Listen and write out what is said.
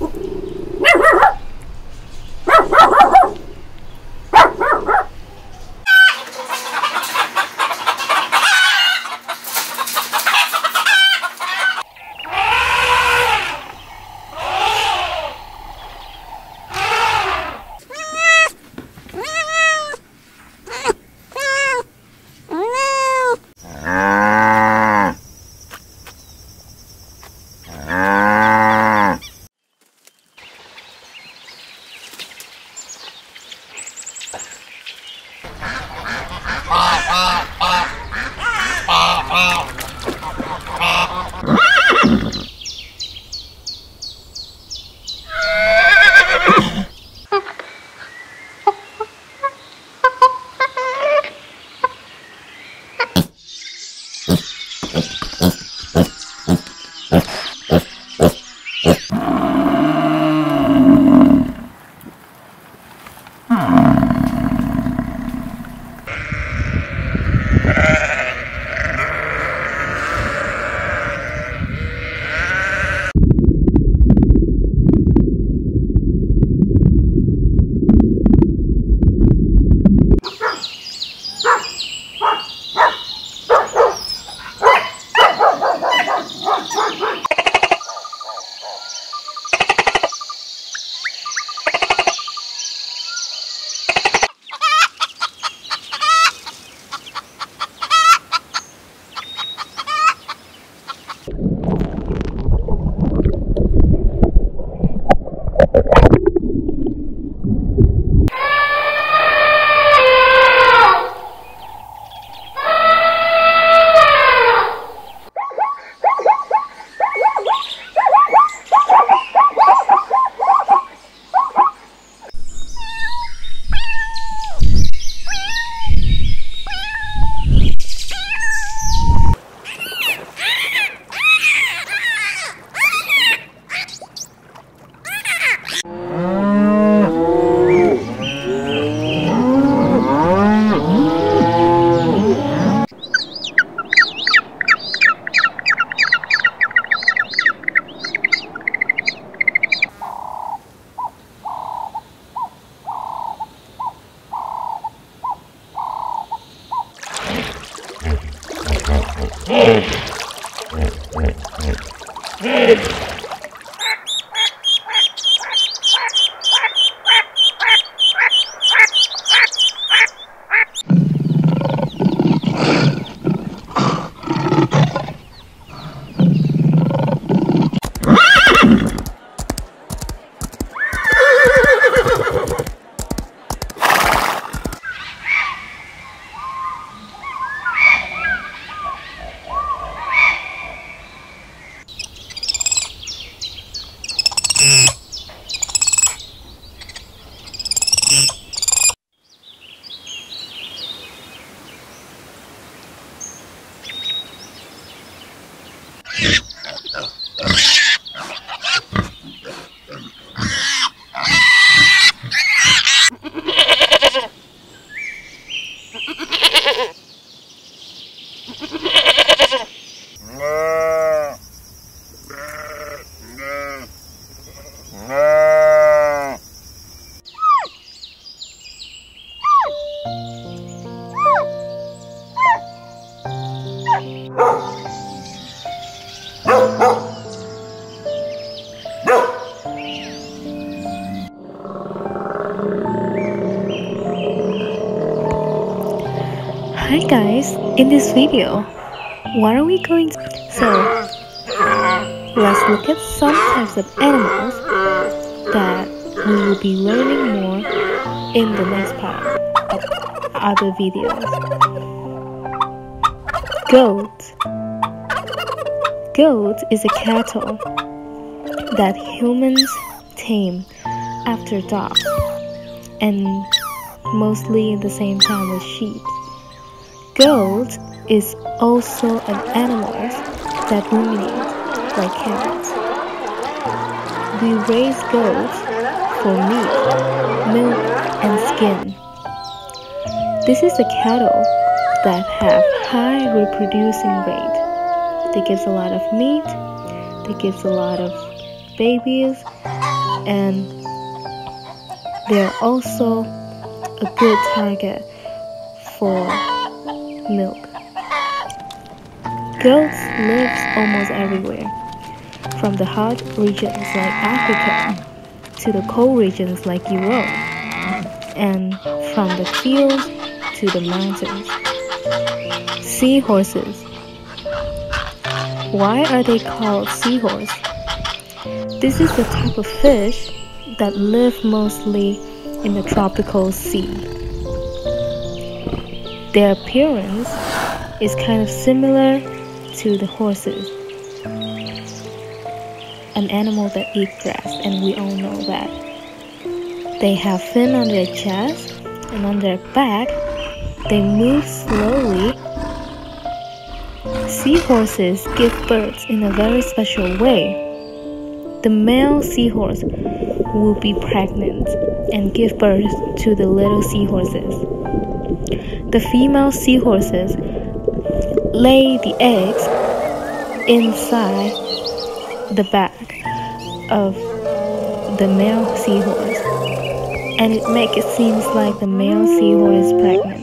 Oups. 아, 아, 아, 아, 아. 아. Oh. Hi guys, in this video, what are we going to... So, let's look at some types of animals that we will be learning more in the next part other videos. Goat. Goat is a cattle that humans tame after dogs and mostly in the same time with sheep. Goat is also an animal that ruminate like cats. We raise goats for meat, milk, and skin. This is a cattle that have high reproducing rate. They gives a lot of meat, they gives a lot of babies, and they're also a good target for milk. Goats live almost everywhere, from the hot regions like Africa to the cold regions like Europe, and from the fields to the mountains. Seahorses. Why are they called seahorse? This is the type of fish that live mostly in the tropical sea. Their appearance is kind of similar to the horses, an animal that eat grass, and we all know that. They have fin on their chest and on their back. They move slowly. Seahorses give birth in a very special way. The male seahorse will be pregnant and give birth to the little seahorses. The female seahorses lay the eggs inside the back of the male seahorse and it makes it seems like the male seahorse is pregnant.